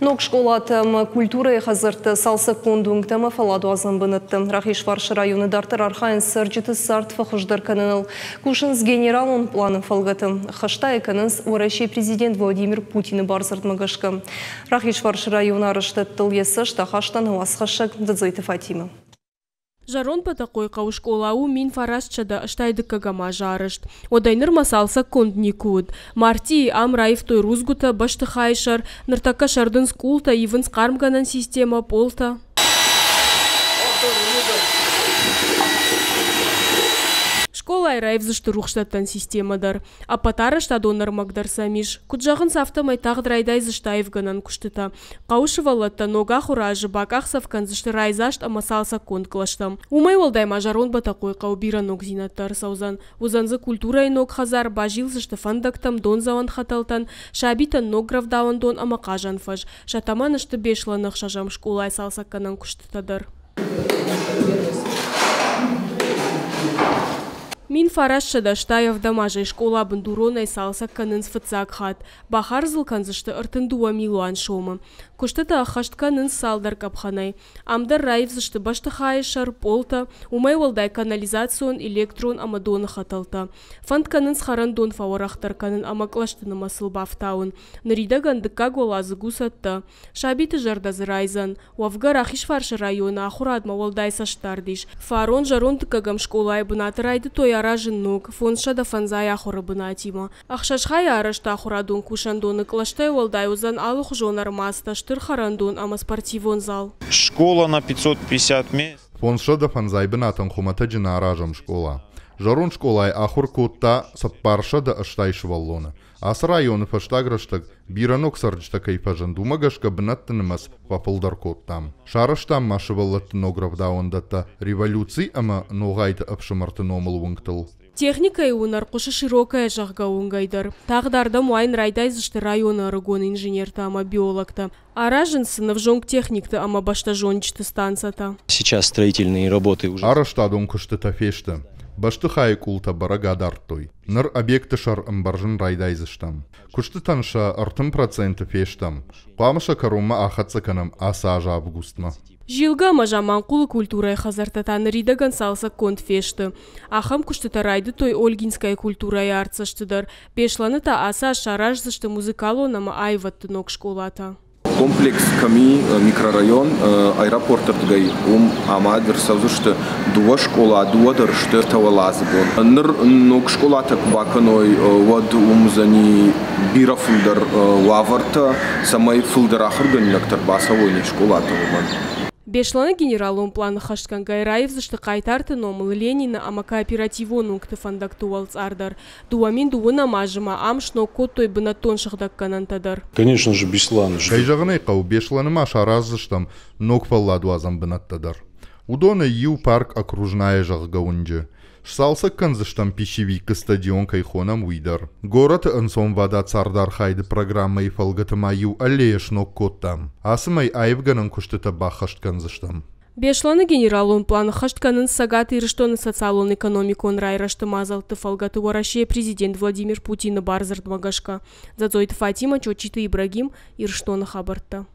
Нок школатым культура хазырты салсы кондуңтымы фаладу азын бынытты. Рахишваршы районы дартыр архайын сыржыты сарт фахыждар каныныл. Кушынс генерал он планын фалгатым. Хашта эканынс Урашей президент Владимир Путин барзыртмагышкы. Рахишваршы районы арышты тыл есі штахаштан уасхашык дыдзайты Фатима. Жарон патақой қауш колау мин фарасчада ыштайдыккагама жарышт. Одайныр масалса кондни куд. Марти ам райф той рузгута башты хайшар, ныртака шардын скулта ивынс кармганан система полта. Школа айрайвзышты рухштаттан системадар. Апатары штадонар магдар самиш. Куджағын сафтамай тағдырайдай зыштайв ганан күштіта. Қаушы валатта нога хуражы баках савкан зышты райзашт амасалса конт клаштам. Умай олдай мажарон батақой қау бира ног зинаттар саузан. Узанзы культура ног хазар бажил зышты фандактам дон заван хаталтан. Шабитан ног гравдауан дон амақажан фаж. Шатаман ышты бешланық шажам школай салсакканан күштітадар. Мин фарашша даштаев дамажай школа бандуронай салса канын сфыцак хат. Бахар зылканзышты ыртындуа милуан шомы. Куштата ахашт канын салдар капханай. Амдар райвзышты башты хайшар полта, умай walдай канализацион электрон амадон хаталта. Фанд канын схаран дон фаворахтар канын амаклаштыны масыл бафтаун. Нарида гандыка голазы гусатта. Шабиты жардазы райзан. Уавгар ахиш фаршы района ахурадма walдай саштардиш. Фарон жарон тыкагам школай бынаты райды аражын нук, фонша да фанзай ахора бынатима. Ахшашхай арашта ахурадун кушандуны клаштай волдай узан алых жонар маста, штыр харандун ама спортивон зал. Школа на 550 мест. Фонша да фанзай бынатын хумата жина аражам школа. Жарун школай ахур кутта саппарша да аштай шваллона. Ас районы фаштаграштаг биранок сарджта кайфажан думагашка бнаттынымас папылдар коттам. Шарыштам машываллаттын огравдауындатта революций ама ноғайды апшымартын омыл выңтыл. Техника и унар кушы широкая жағға оңгайдар. Тағдарда муайн райдайзышты районы арыгон инженерта ама биологта. Аражын сынов жонг техникты ама башта жончты станцата. Сейчас строительные работы уже. Араштадун кушты тафешті. Башты хай култа барага дартой. Ныр объекты шар ымбаржын райдайзыштам. Кушты танша артым проценты фештам. Қамыша карума ахатсаканам асажа августма. Жилга мажаман кулы культурай хазартатан ридаган салса конт фешты. Ахам куштыта райды той ольгинская культурай арцаштыдар. Пешланы та аса шаражзышты музыкалонама айватты нок школата. Комплекс ками микрорайон аэропорт гай ум амадыр сазушты дуа школа дуа дыршты тавалазы бон ныр нок школа так баканой вад ум зани бира самай лактар басавойни школа Бешланы генералун планы хашткан гайраев зашты қайтарты номыл Ленина ама кооперативон уңкты фандактуалц ардар. Дуамин дуына мажыма амшно коттой тон шыхдакканантадар. Конечно же, Беслан. Кайжағынай қау бешланыма шаразыштам нокпалладу азам бынаттадар. Удона ю парк окружная жағға унжы. Шсалса канзыштам пищевик стадион кайхонам уйдар. Город ансон вада цардар хайды программа и фалгатыма аллеяш нок коттам. Асымай айвганын куштыта бахашт канзыштам. Бешланы генералун планы хаштканын сагат ирыштоны социалон экономикон райрашты мазалты фалгаты вараше президент Владимир Путин барзырт магашка. Задзойты Фатима, Чочиты Ибрагим ирыштоны хабарта.